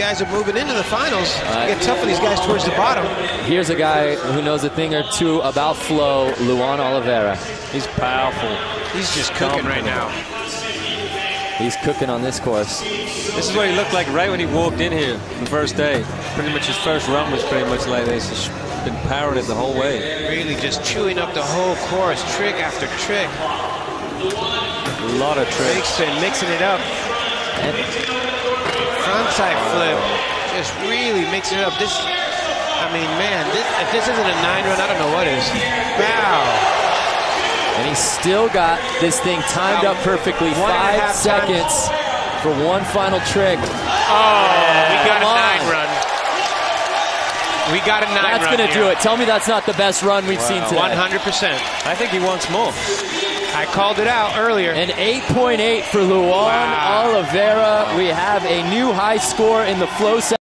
guys are moving into the finals. Uh, get tough for these guys towards the bottom. Here's a guy who knows a thing or two about flow, Luan Oliveira. He's powerful. He's just cooking right now. He's cooking on this course. This is what he looked like right when he walked in here the first day. Pretty much his first run was pretty much like this. He's been powering it the whole way. Really just chewing up the whole course, trick after trick. A lot of tricks. Big spin, mixing it up. And frontside flip. Just really mixing it up. This, I mean, man, this, if this isn't a nine run, I don't know what is. Wow. And he still got this thing timed up perfectly. Five seconds times. for one final trick. Oh, we got Come a nine on. run. We got a nine run. That's going to do it. Tell me that's not the best run we've wow. seen today. 100%. I think he wants more. I called it out earlier. An 8.8 for Luan wow. Oliveira. We have a new high score in the flow set.